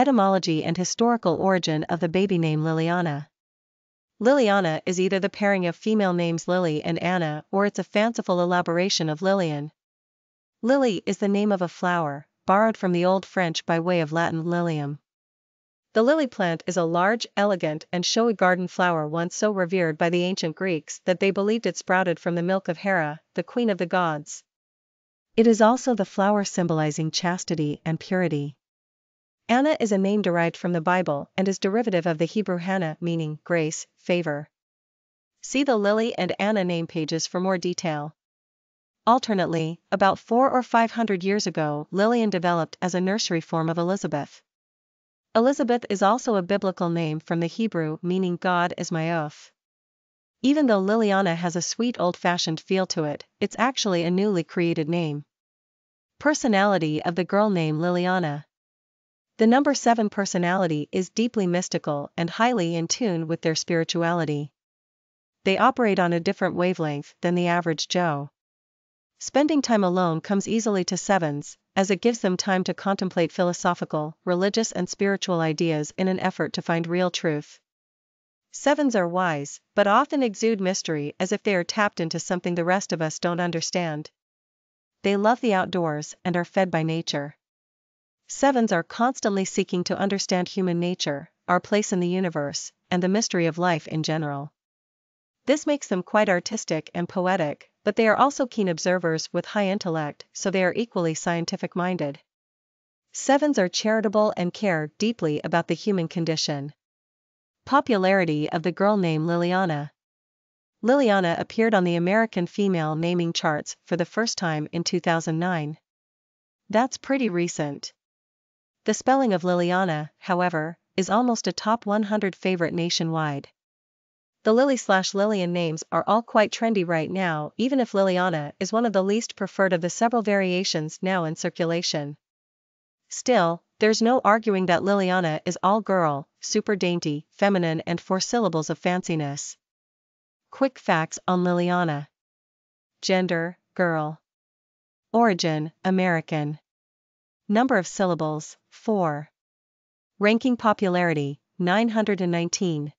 Etymology and historical origin of the baby name Lilyanna. Lilyanna is either the pairing of female names Lily and Anna or it's a fanciful elaboration of Lillian. Lily is the name of a flower, borrowed from the Old French by way of Latin lilium. The lily plant is a large, elegant, and showy garden flower once so revered by the ancient Greeks that they believed it sprouted from the milk of Hera, the queen of the gods. It is also the flower symbolizing chastity and purity. Anna is a name derived from the Bible and is derivative of the Hebrew Hannah meaning grace, favor. See the Lily and Anna name pages for more detail. Alternately, about four or five hundred years ago, Lillian developed as a nursery form of Elizabeth. Elizabeth is also a biblical name from the Hebrew meaning God is my oath. Even though Lilyanna has a sweet old fashioned feel to it, it's actually a newly created name. Personality of the girl name Lilyanna. The number 7 personality is deeply mystical and highly in tune with their spirituality. They operate on a different wavelength than the average Joe. Spending time alone comes easily to sevens, as it gives them time to contemplate philosophical, religious, and spiritual ideas in an effort to find real truth. Sevens are wise, but often exude mystery as if they are tapped into something the rest of us don't understand. They love the outdoors and are fed by nature. Sevens are constantly seeking to understand human nature, our place in the universe, and the mystery of life in general. This makes them quite artistic and poetic, but they are also keen observers with high intellect, so they are equally scientific minded. Sevens are charitable and care deeply about the human condition. Popularity of the girl name Lilyanna. Lilyanna appeared on the American female naming charts for the first time in 2009. That's pretty recent. The spelling of Liliana, however, is almost a top 100 favorite nationwide. The Lily slash Lilian names are all quite trendy right now, even if Lilyanna is one of the least preferred of the several variations now in circulation. Still, there's no arguing that Lilyanna is all girl, super dainty, feminine, and four syllables of fanciness. Quick facts on Lilyanna Gender, girl. Origin, American. Number of syllables, 4. Ranking popularity, 919.